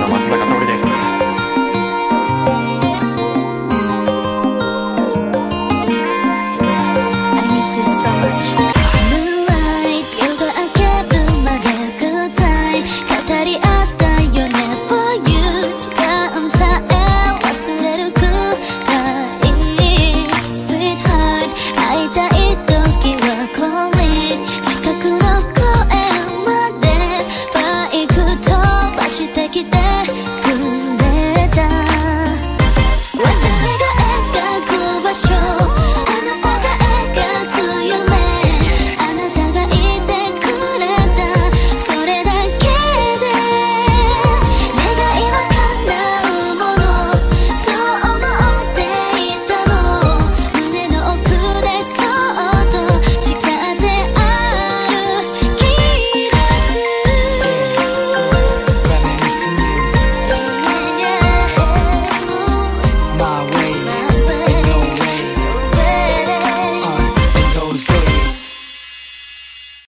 の松坂桃李です。